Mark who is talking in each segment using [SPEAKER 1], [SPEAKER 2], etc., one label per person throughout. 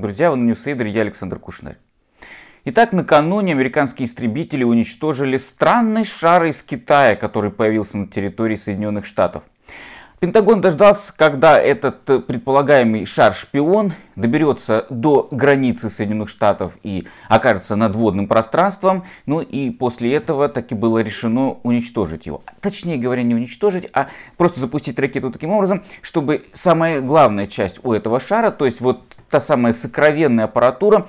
[SPEAKER 1] Друзья, вы на Newsader, я Александр Кушнарь. Итак, накануне американские истребители уничтожили странный шар из Китая, который появился на территории Соединенных Штатов. Пентагон дождался, когда этот э, предполагаемый шар-шпион доберется до границы Соединенных Штатов и окажется над водным пространством. Ну и после этого таки было решено уничтожить его. Точнее говоря, не уничтожить, а просто запустить ракету таким образом, чтобы самая главная часть у этого шара, то есть вот та самая сокровенная аппаратура,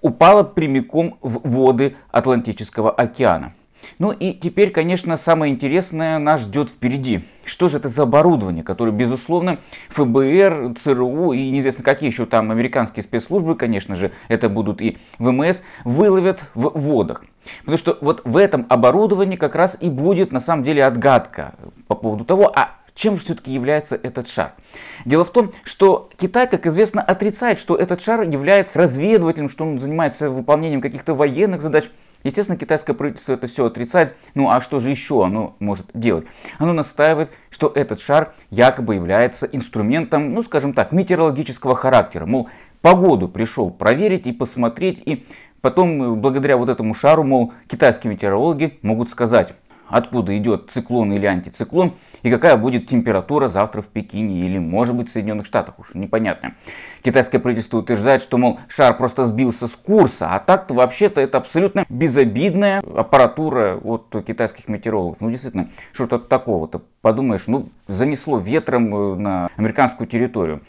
[SPEAKER 1] упала прямиком в воды Атлантического океана. Ну и теперь, конечно, самое интересное нас ждет впереди. Что же это за оборудование, которое, безусловно, ФБР, ЦРУ и неизвестно какие еще там американские спецслужбы, конечно же, это будут и ВМС, выловят в водах. Потому что вот в этом оборудовании как раз и будет на самом деле отгадка по поводу того, а чем же все-таки является этот шар? Дело в том, что Китай, как известно, отрицает, что этот шар является разведывателем, что он занимается выполнением каких-то военных задач. Естественно, китайское правительство это все отрицает. Ну а что же еще оно может делать? Оно настаивает, что этот шар якобы является инструментом, ну скажем так, метеорологического характера. Мол, погоду пришел проверить и посмотреть, и потом э, благодаря вот этому шару, мол, китайские метеорологи могут сказать, откуда идет циклон или антициклон, и какая будет температура завтра в Пекине или, может быть, в Соединенных Штатах, уж непонятно. Китайское правительство утверждает, что, мол, шар просто сбился с курса, а так-то вообще-то это абсолютно безобидная аппаратура от китайских метеорологов. Ну, действительно, что-то такого-то, подумаешь, ну, занесло ветром э, на американскую территорию.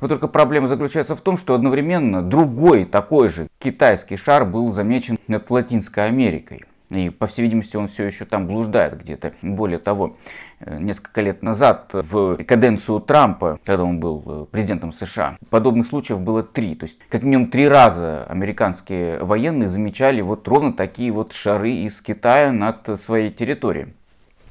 [SPEAKER 1] Вот только проблема заключается в том, что одновременно другой такой же китайский шар был замечен над Латинской Америкой. И, по всей видимости, он все еще там блуждает где-то. Более того, э, несколько лет назад, в каденцию Трампа, когда он был э, президентом США, подобных случаев было три. То есть, как минимум три раза американские военные замечали вот ровно такие вот шары из Китая над своей территорией.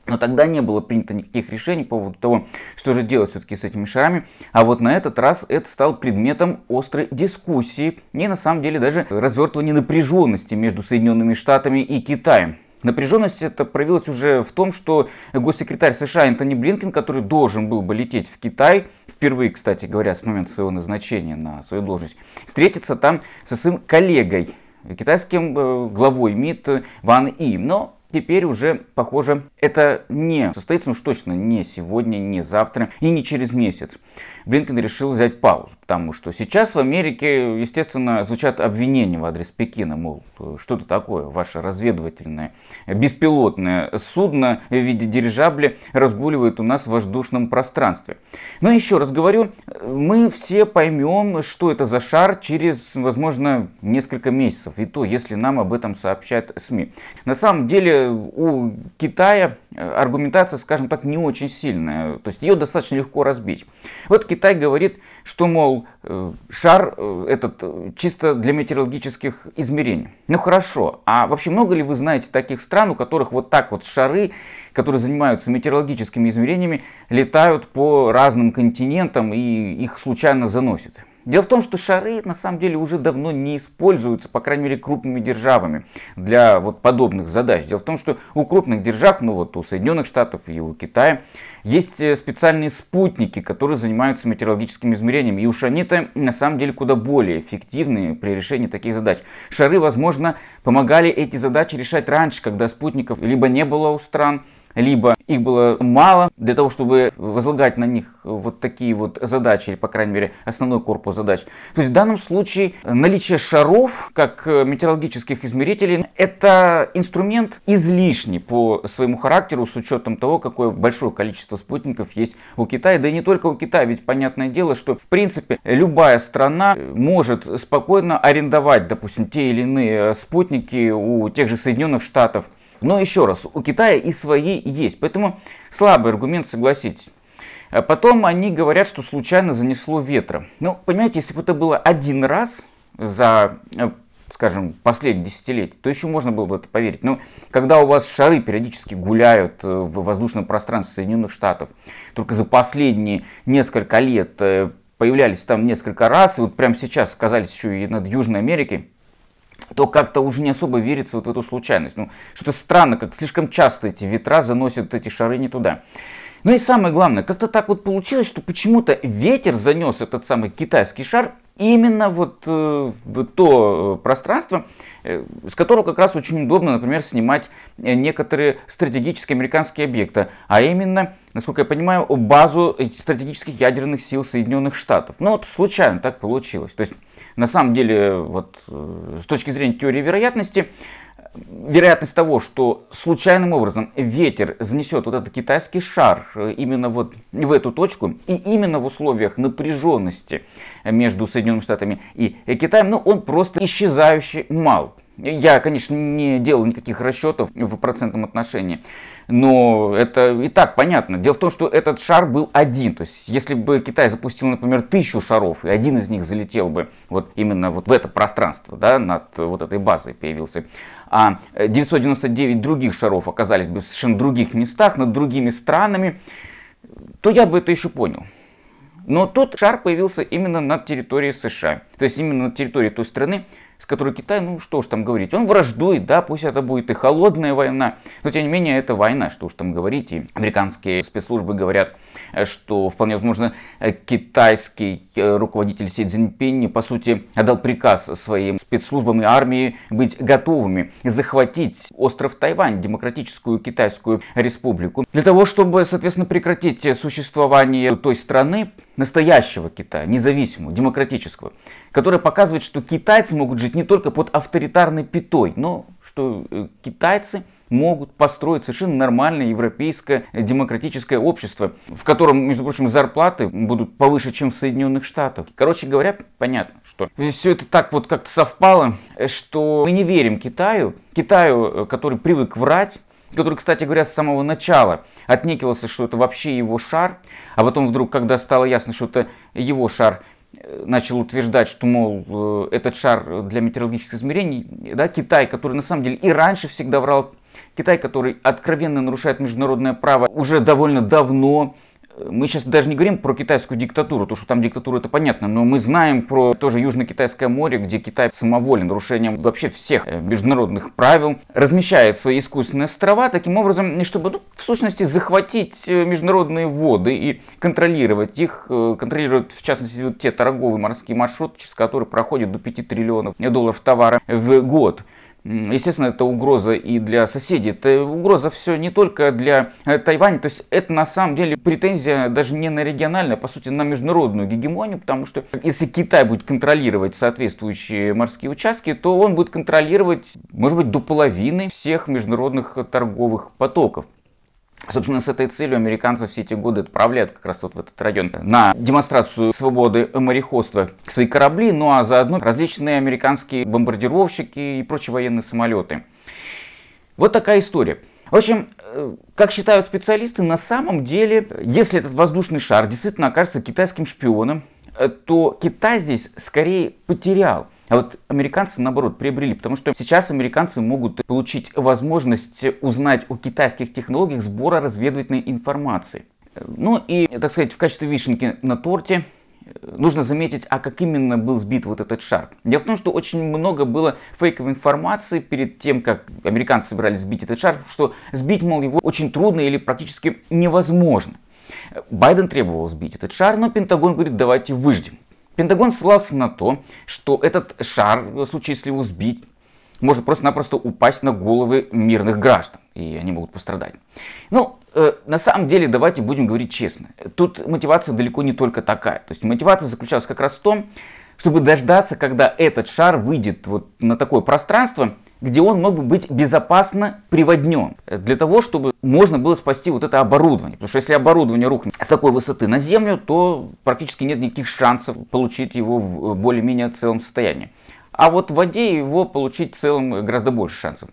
[SPEAKER 1] Но тогда не было принято никаких решений по поводу того, что же делать все-таки с этими шарами. А вот на этот раз это стал предметом острой дискуссии и на самом деле даже развертывания напряженности между Соединенными Штатами и Китаем. Напряженность это проявилась уже в том, что госсекретарь США Энтони Блинкен, который должен был бы лететь в Китай, впервые, кстати говоря, с момента своего назначения на свою должность, встретится там со своим коллегой, китайским э, главой МИД Ван И. Но теперь уже, похоже, это не состоится, ну уж точно не сегодня, не завтра и не через месяц. Блинкен решил взять паузу, потому что сейчас в Америке, естественно, звучат обвинения в адрес Пекина, мол, что-то такое, ваше разведывательное беспилотное судно в виде дирижабля разгуливает у нас в воздушном пространстве. Но еще раз говорю, мы все поймем, что это за шар через, возможно, несколько месяцев, и то, если нам об этом сообщают СМИ. На самом деле у Китая аргументация, скажем так, не очень сильная, то есть ее достаточно легко разбить. Вот Китай говорит, что, мол, э, шар э, этот э, чисто для метеорологических измерений. Ну хорошо, а вообще много ли вы знаете таких стран, у которых вот так вот шары, которые занимаются метеорологическими измерениями, летают по разным континентам и их случайно заносят? Дело в том, что шары на самом деле уже давно не используются, по крайней мере, крупными державами для вот подобных задач. Дело в том, что у крупных держав, ну вот у Соединенных Штатов и у Китая, есть э, специальные спутники, которые занимаются метеорологическими измерениями. И уж они-то на самом деле куда более эффективны при решении таких задач. Шары, возможно, помогали эти задачи решать раньше, когда спутников либо не было у стран, либо их было мало для того, чтобы возлагать на них вот такие вот задачи, или, по крайней мере, основной корпус задач. То есть в данном случае наличие шаров, как э, метеорологических измерителей, это инструмент излишний по своему характеру с учетом того, какое большое количество спутников есть у Китая. Да и не только у Китая, ведь понятное дело, что в принципе любая страна может спокойно арендовать, допустим, те или иные спутники у тех же Соединенных Штатов, но еще раз, у Китая и свои есть, поэтому слабый аргумент, согласитесь. А потом они говорят, что случайно занесло ветра. Ну, понимаете, если бы это было один раз за, э, скажем, последние десятилетия, то еще можно было бы это поверить. Но когда у вас шары периодически гуляют э, в воздушном пространстве Соединенных Штатов, только за последние несколько лет э, появлялись там несколько раз, и вот прямо сейчас оказались еще и над Южной Америкой, то как-то уже не особо верится вот в эту случайность. Ну, что-то странно, как слишком часто эти ветра заносят эти шары не туда. Ну и самое главное, как-то так вот получилось, что почему-то ветер занес этот самый китайский шар именно вот э, в то э, пространство, э, с которого как раз очень удобно, например, снимать некоторые стратегические американские объекты, а именно, насколько я понимаю, базу стратегических ядерных сил Соединенных Штатов. Ну вот случайно так получилось. То есть, на самом деле, вот с точки зрения теории вероятности, вероятность того, что случайным образом ветер занесет вот этот китайский шар э, именно вот в эту точку, и именно в условиях напряженности между Соединенными Штатами и Китаем, ну, он просто исчезающий мал. Я, конечно, не делал никаких расчетов в процентном отношении, но это и так понятно. Дело в том, что этот шар был один. То есть, если бы Китай запустил, например, тысячу шаров, и один из них залетел бы вот именно вот в это пространство, да, над вот этой базой появился, а 999 других шаров оказались бы в совершенно других местах, над другими странами, то я бы это еще понял. Но тот шар появился именно над территорией США. То есть именно на территории той страны, с которой Китай, ну что уж там говорить, он враждует, да, пусть это будет и холодная война, но тем не менее это война, что уж там говорить, и американские спецслужбы говорят, что вполне возможно китайский э, руководитель Си Цзиньпинь, по сути, отдал приказ своим спецслужбам и армии быть готовыми захватить остров Тайвань, демократическую китайскую республику, для того, чтобы, соответственно, прекратить существование той страны, настоящего Китая, независимого, демократического, которая показывает, что китайцы могут жить не только под авторитарной пятой, но что э, китайцы могут построить совершенно нормальное европейское демократическое общество, в котором, между прочим, зарплаты будут повыше, чем в Соединенных Штатах. Короче говоря, понятно, что все это так вот как-то совпало, что мы не верим Китаю, Китаю, э, который привык врать, который, кстати говоря, с самого начала отнекивался, что это вообще его шар, а потом вдруг, когда стало ясно, что это его шар, э, начал утверждать, что, мол, э, этот шар для метеорологических измерений, да, Китай, который на самом деле и раньше всегда врал, Китай, который откровенно нарушает международное право уже довольно давно, мы сейчас даже не говорим про китайскую диктатуру, то что там диктатура это понятно, но мы знаем про тоже Южно-Китайское море, где Китай самоволен нарушением вообще всех э, международных правил, размещает свои искусственные острова таким образом, чтобы ну, в сущности захватить э, международные воды и контролировать их, э, контролировать в частности вот те торговые морские маршруты, через которые проходят до 5 триллионов долларов товара в год. Естественно, это угроза и для соседей. Это угроза все не только для э, Тайваня. То есть это на самом деле претензия даже не на региональную, а по сути на международную гегемонию. Потому что если Китай будет контролировать соответствующие морские участки, то он будет контролировать, может быть, до половины всех международных торговых потоков. Собственно, с этой целью американцы все эти годы отправляют как раз вот в этот район на демонстрацию свободы мореходства свои корабли, ну а заодно различные американские бомбардировщики и прочие военные самолеты. Вот такая история. В общем, э, как считают специалисты, на самом деле, если этот воздушный шар действительно окажется китайским шпионом, э, то Китай здесь скорее потерял. А вот американцы, наоборот, приобрели, потому что сейчас американцы могут получить возможность узнать о китайских технологиях сбора разведывательной информации. Ну и, так сказать, в качестве вишенки на торте э, нужно заметить, а как именно был сбит вот этот шар. Дело в том, что очень много было фейковой информации перед тем, как американцы собирались сбить этот шар, что сбить, мол, его очень трудно или практически невозможно. Байден требовал сбить этот шар, но Пентагон говорит, давайте выждем. Пентагон ссылался на то, что этот шар, в случае, если его сбить, может просто-напросто упасть на головы мирных граждан, и они могут пострадать. Ну, э, на самом деле, давайте будем говорить честно. Тут мотивация далеко не только такая. То есть мотивация заключалась как раз в том, чтобы дождаться, когда этот шар выйдет вот на такое пространство, где он мог бы быть безопасно приводнен. Для того, чтобы можно было спасти вот это оборудование. Потому что если оборудование рухнет с такой высоты на землю, то практически нет никаких шансов получить его в более-менее целом состоянии. А вот в воде его получить в целом гораздо больше шансов.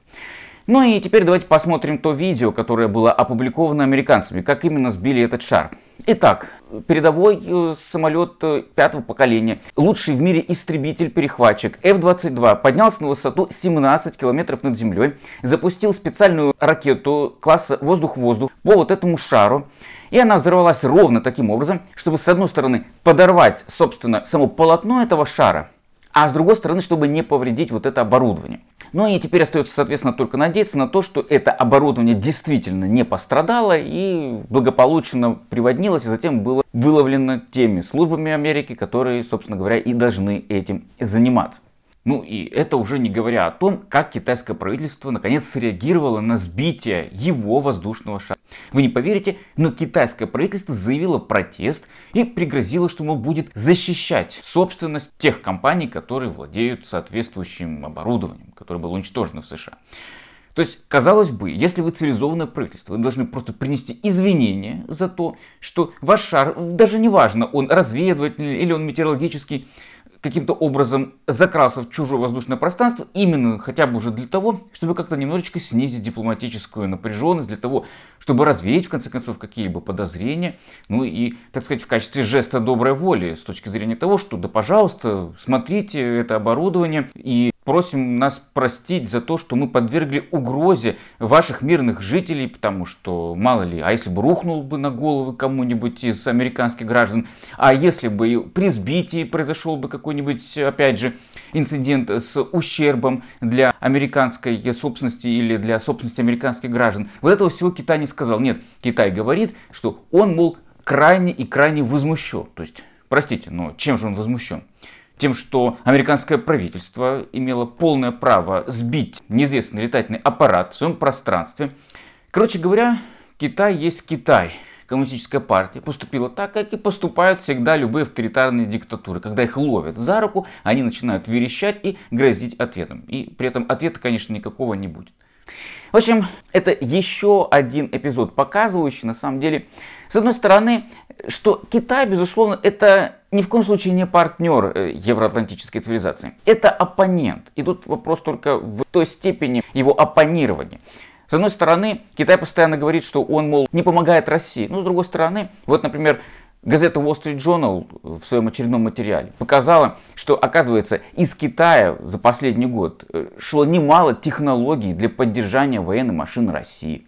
[SPEAKER 1] Ну и теперь давайте посмотрим то видео, которое было опубликовано американцами, как именно сбили этот шар. Итак, передовой э, самолет э, пятого поколения, лучший в мире истребитель-перехватчик F-22 поднялся на высоту 17 километров над землей, запустил специальную ракету класса воздух-воздух по вот этому шару, и она взорвалась ровно таким образом, чтобы с одной стороны подорвать, собственно, само полотно этого шара, а с другой стороны, чтобы не повредить вот это оборудование. Ну и теперь остается, соответственно, только надеяться на то, что это оборудование действительно не пострадало и благополучно приводнилось, и затем было выловлено теми службами Америки, которые, собственно говоря, и должны этим заниматься. Ну и это уже не говоря о том, как китайское правительство наконец среагировало на сбитие его воздушного шара. Вы не поверите, но китайское правительство заявило протест и пригрозило, что оно будет защищать собственность тех компаний, которые владеют соответствующим оборудованием, которое было уничтожено в США. То есть, казалось бы, если вы цивилизованное правительство, вы должны просто принести извинения за то, что ваш шар, даже неважно, он разведывательный или он метеорологический, каким-то образом закрался в чужое воздушное пространство, именно хотя бы уже для того, чтобы как-то немножечко снизить дипломатическую напряженность, для того, чтобы развеять, в конце концов, какие-либо подозрения, ну и, так сказать, в качестве жеста доброй воли, с точки зрения того, что, да, пожалуйста, смотрите это оборудование и просим нас простить за то, что мы подвергли угрозе ваших мирных жителей, потому что, мало ли, а если бы рухнул бы на головы кому-нибудь из американских граждан, а если бы при сбитии произошел бы какой-нибудь, опять же, инцидент с ущербом для американской собственности или для собственности американских граждан. Вот этого всего Китай не сказал. Нет, Китай говорит, что он, мол, крайне и крайне возмущен. То есть, простите, но чем же он возмущен? Тем, что американское правительство имело полное право сбить неизвестный летательный аппарат в своем пространстве. Короче говоря, Китай есть Китай. Коммунистическая партия поступила так, как и поступают всегда любые авторитарные диктатуры. Когда их ловят за руку, они начинают верещать и грозить ответом. И при этом ответа, конечно, никакого не будет. В общем, это еще один эпизод, показывающий на самом деле, с одной стороны, что Китай, безусловно, это ни в коем случае не партнер э, евроатлантической цивилизации. Это оппонент. И тут вопрос только в той степени его оппонирования. С одной стороны, Китай постоянно говорит, что он, мол, не помогает России. Но с другой стороны, вот, например, газета Wall Street Journal в своем очередном материале показала, что, оказывается, из Китая за последний год э, шло немало технологий для поддержания военной машины России.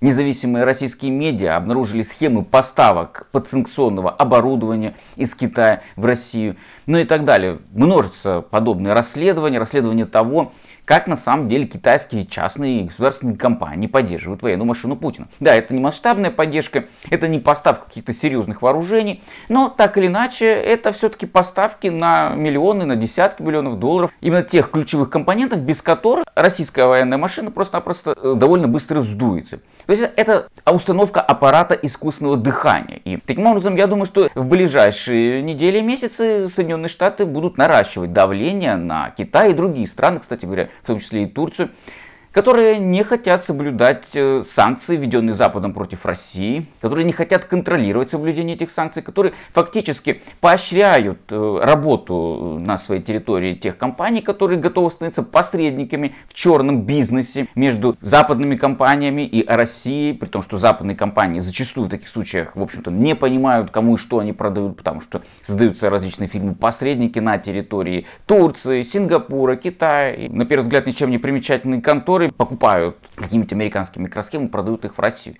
[SPEAKER 1] Независимые российские медиа обнаружили схемы поставок подсанкционного оборудования из Китая в Россию, ну и так далее. Множится подобные расследования, расследования того, как на самом деле китайские частные и государственные компании поддерживают военную машину Путина. Да, это не масштабная поддержка, это не поставка каких-то серьезных вооружений, но так или иначе это все-таки поставки на миллионы, на десятки миллионов долларов, именно тех ключевых компонентов, без которых российская военная машина просто-напросто э, довольно быстро сдуется. То есть это установка аппарата искусственного дыхания. И таким образом, я думаю, что в ближайшие недели и месяцы Соединенные Штаты будут наращивать давление на Китай и другие страны, кстати говоря, в том числе и Турцию, которые не хотят соблюдать э, санкции, введенные Западом против России, которые не хотят контролировать соблюдение этих санкций, которые фактически поощряют э, работу на своей территории тех компаний, которые готовы становиться посредниками в черном бизнесе между западными компаниями и Россией, при том, что западные компании зачастую в таких случаях, в общем-то, не понимают, кому и что они продают, потому что создаются различные фирмы-посредники на территории Турции, Сингапура, Китая. На первый взгляд, ничем не примечательные конторы, которые покупают какие-нибудь американские микросхемы, продают их в Россию.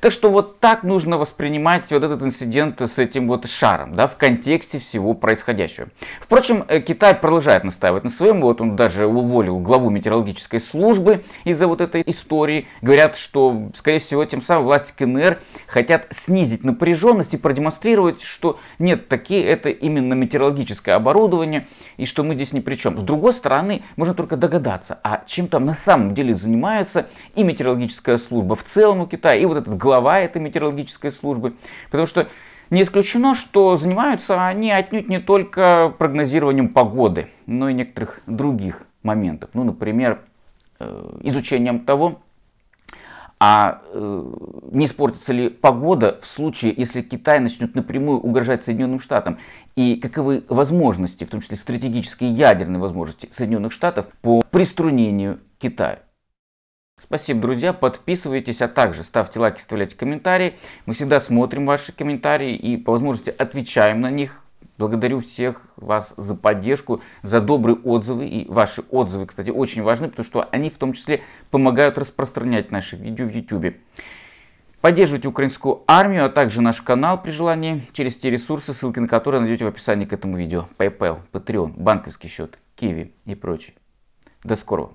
[SPEAKER 1] Так что вот так нужно воспринимать вот этот инцидент с этим вот шаром, да, в контексте всего происходящего. Впрочем, э, Китай продолжает настаивать на своем, вот он даже уволил главу метеорологической службы из-за вот этой истории. Говорят, что, скорее всего, тем самым власти КНР хотят снизить напряженность и продемонстрировать, что нет, такие это именно метеорологическое оборудование, и что мы здесь ни при чем. С другой стороны, можно только догадаться, а чем там на самом деле занимается и метеорологическая служба в целом у Китая, и вот этот глава этой метеорологической службы. Потому что не исключено, что занимаются они отнюдь не только прогнозированием погоды, но и некоторых других моментов. Ну, например, э, изучением того, а э, не испортится ли погода в случае, если Китай начнет напрямую угрожать Соединенным Штатам? И каковы возможности, в том числе стратегические ядерные возможности Соединенных Штатов по приструнению Китая? Спасибо, друзья. Подписывайтесь, а также ставьте лайки, оставляйте комментарии. Мы всегда смотрим ваши комментарии и по возможности отвечаем на них. Благодарю всех вас за поддержку, за добрые отзывы. И ваши отзывы, кстати, очень важны, потому что они в том числе помогают распространять наши видео в YouTube. Поддерживайте украинскую армию, а также наш канал при желании через те ресурсы, ссылки на которые найдете в описании к этому видео. PayPal, Patreon, банковский счет, Kiwi и прочее. До скорого.